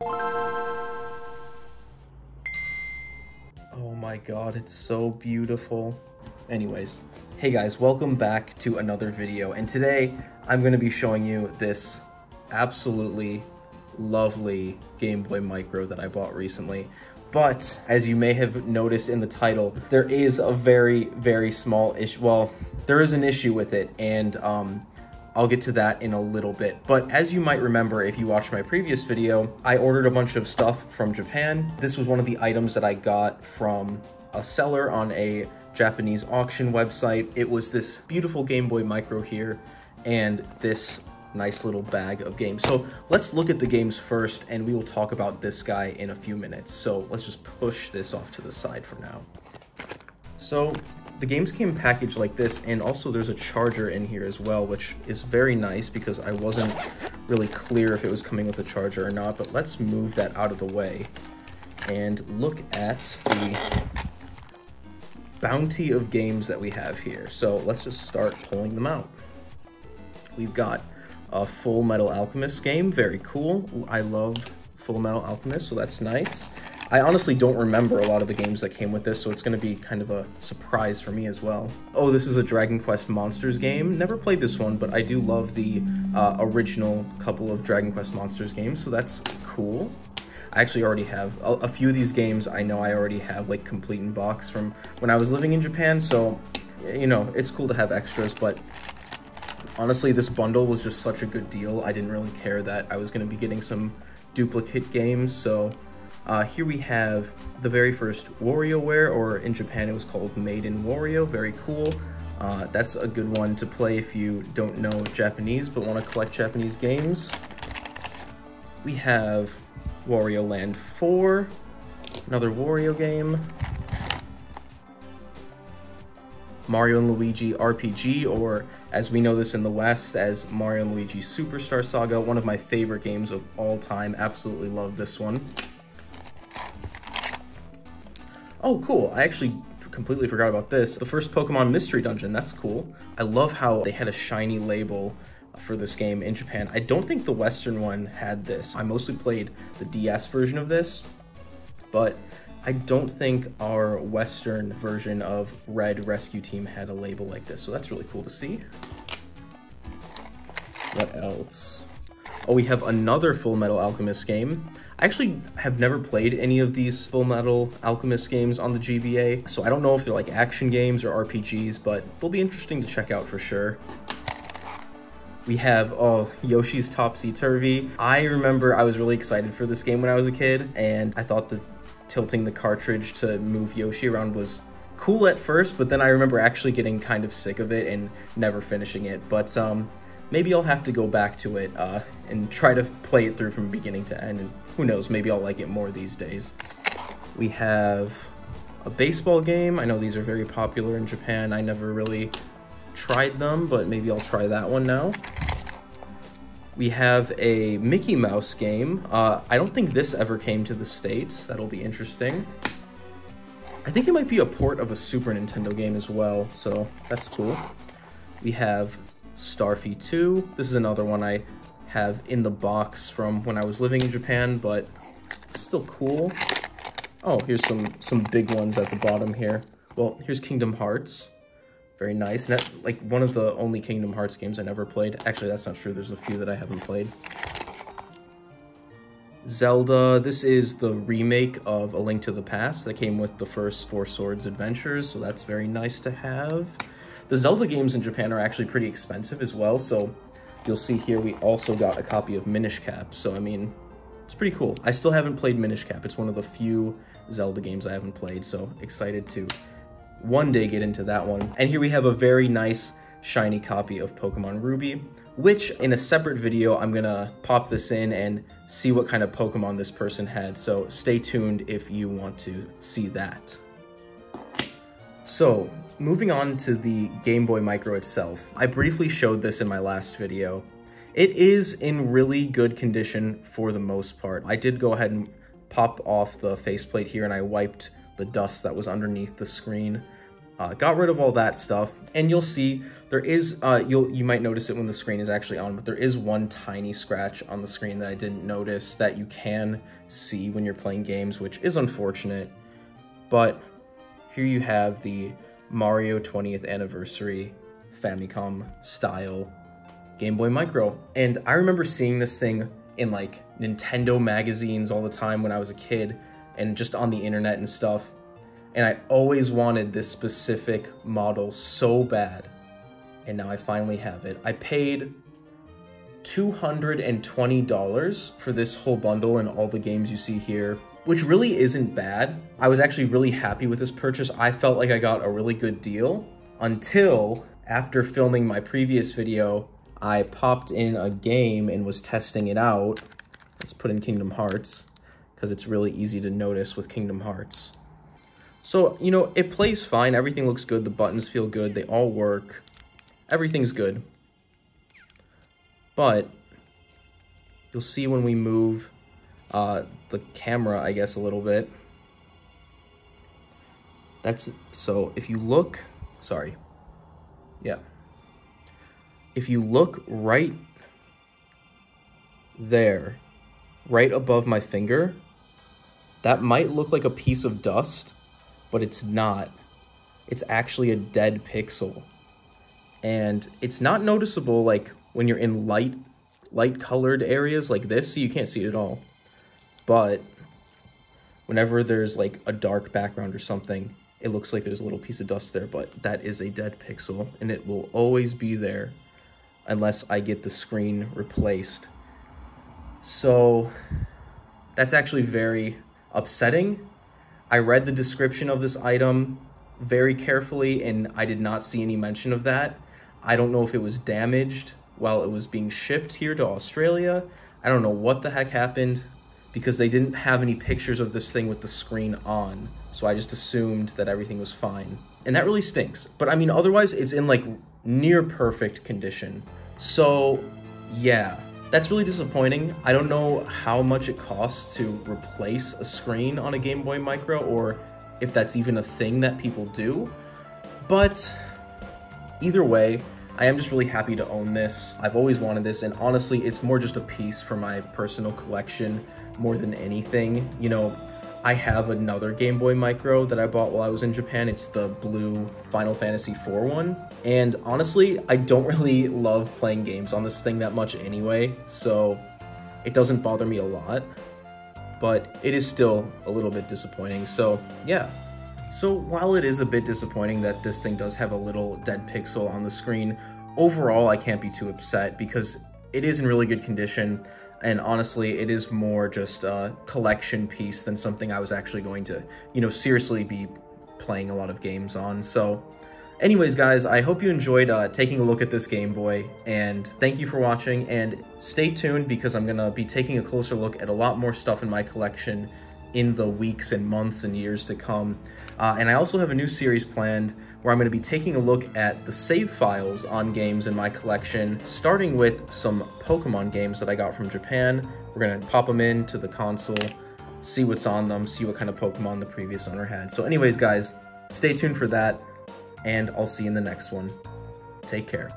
Oh my god, it's so beautiful. Anyways, hey guys, welcome back to another video. And today I'm going to be showing you this absolutely lovely Game Boy Micro that I bought recently. But as you may have noticed in the title, there is a very, very small issue. Well, there is an issue with it, and um, I'll get to that in a little bit. But as you might remember, if you watched my previous video, I ordered a bunch of stuff from Japan. This was one of the items that I got from a seller on a Japanese auction website. It was this beautiful Game Boy Micro here and this nice little bag of games. So let's look at the games first and we will talk about this guy in a few minutes. So let's just push this off to the side for now. So the games came packaged like this, and also there's a charger in here as well, which is very nice because I wasn't really clear if it was coming with a charger or not, but let's move that out of the way and look at the bounty of games that we have here. So let's just start pulling them out. We've got a Full Metal Alchemist game, very cool. I love Full Metal Alchemist, so that's nice. I honestly don't remember a lot of the games that came with this, so it's going to be kind of a surprise for me as well. Oh, this is a Dragon Quest Monsters game. Never played this one, but I do love the uh, original couple of Dragon Quest Monsters games, so that's cool. I actually already have a, a few of these games. I know I already have like complete in box from when I was living in Japan, so you know, it's cool to have extras, but honestly, this bundle was just such a good deal. I didn't really care that I was going to be getting some duplicate games, so uh, here we have the very first WarioWare, or in Japan it was called Made in Wario, very cool. Uh, that's a good one to play if you don't know Japanese but want to collect Japanese games. We have Wario Land 4, another Wario game. Mario and Luigi RPG, or as we know this in the West as Mario and Luigi Superstar Saga, one of my favorite games of all time. Absolutely love this one. Oh, cool. I actually completely forgot about this. The first Pokemon Mystery Dungeon, that's cool. I love how they had a shiny label for this game in Japan. I don't think the Western one had this. I mostly played the DS version of this, but I don't think our Western version of Red Rescue Team had a label like this, so that's really cool to see. What else? Oh, we have another Full Metal Alchemist game. I actually have never played any of these Full Metal Alchemist games on the GBA, so I don't know if they're like action games or RPGs, but they'll be interesting to check out for sure. We have, oh, Yoshi's Topsy Turvy. I remember I was really excited for this game when I was a kid, and I thought that tilting the cartridge to move Yoshi around was cool at first, but then I remember actually getting kind of sick of it and never finishing it. But um, maybe I'll have to go back to it uh, and try to play it through from beginning to end. And who knows, maybe I'll like it more these days. We have a baseball game. I know these are very popular in Japan. I never really tried them, but maybe I'll try that one now. We have a Mickey Mouse game. Uh, I don't think this ever came to the States. That'll be interesting. I think it might be a port of a Super Nintendo game as well, so that's cool. We have Starfy 2. This is another one I have in the box from when I was living in Japan, but still cool. Oh, here's some, some big ones at the bottom here. Well, here's Kingdom Hearts. Very nice. And that's like one of the only Kingdom Hearts games I never played. Actually, that's not true. There's a few that I haven't played. Zelda, this is the remake of A Link to the Past that came with the first Four Swords Adventures, so that's very nice to have. The Zelda games in Japan are actually pretty expensive as well, so you'll see here we also got a copy of Minish Cap, so I mean, it's pretty cool. I still haven't played Minish Cap. It's one of the few Zelda games I haven't played, so excited to one day get into that one. And here we have a very nice shiny copy of Pokemon Ruby, which in a separate video, I'm gonna pop this in and see what kind of Pokemon this person had. So stay tuned if you want to see that. So moving on to the Game Boy Micro itself, I briefly showed this in my last video. It is in really good condition for the most part. I did go ahead and pop off the faceplate here and I wiped the dust that was underneath the screen. uh, got rid of all that stuff, and you'll see there is, uh, you'll you might notice it when the screen is actually on, but there is one tiny scratch on the screen that I didn't notice that you can see when you're playing games, which is unfortunate. But here you have the Mario 20th Anniversary Famicom style Game Boy Micro. And I remember seeing this thing in like Nintendo magazines all the time when I was a kid and just on the internet and stuff. And I always wanted this specific model so bad. And now I finally have it. I paid $220 for this whole bundle and all the games you see here, which really isn't bad. I was actually really happy with this purchase. I felt like I got a really good deal until after filming my previous video, I popped in a game and was testing it out. Let's put in Kingdom Hearts because it's really easy to notice with Kingdom Hearts. So, you know, it plays fine. Everything looks good. The buttons feel good. They all work. Everything's good. But you'll see when we move uh, the camera, I guess, a little bit. That's so if you look, sorry. Yeah. If you look right there, right above my finger, that might look like a piece of dust, but it's not. It's actually a dead pixel. And it's not noticeable like when you're in light light colored areas like this, so you can't see it at all. But whenever there's like a dark background or something, it looks like there's a little piece of dust there, but that is a dead pixel and it will always be there unless I get the screen replaced. So that's actually very upsetting. I read the description of this item very carefully and I did not see any mention of that. I don't know if it was damaged while it was being shipped here to Australia. I don't know what the heck happened because they didn't have any pictures of this thing with the screen on. So I just assumed that everything was fine. And that really stinks. But I mean, otherwise, it's in like near perfect condition. So, yeah, that's really disappointing. I don't know how much it costs to replace a screen on a Game Boy Micro or if that's even a thing that people do. But either way, I am just really happy to own this. I've always wanted this, and honestly, it's more just a piece for my personal collection more than anything. You know, I have another Game Boy Micro that I bought while I was in Japan. It's the blue Final Fantasy IV one. And honestly, I don't really love playing games on this thing that much anyway, so it doesn't bother me a lot. But it is still a little bit disappointing, so yeah. So while it is a bit disappointing that this thing does have a little dead pixel on the screen, overall I can't be too upset because it is in really good condition and honestly it is more just a collection piece than something I was actually going to, you know, seriously be playing a lot of games on. So anyways guys, I hope you enjoyed uh, taking a look at this Game Boy and thank you for watching and stay tuned because I'm going to be taking a closer look at a lot more stuff in my collection in the weeks and months and years to come. Uh, and I also have a new series planned where I'm going to be taking a look at the save files on games in my collection, starting with some Pokemon games that I got from Japan. We're going to pop them into the console, see what's on them, see what kind of Pokemon the previous owner had. So anyways, guys, stay tuned for that, and I'll see you in the next one. Take care.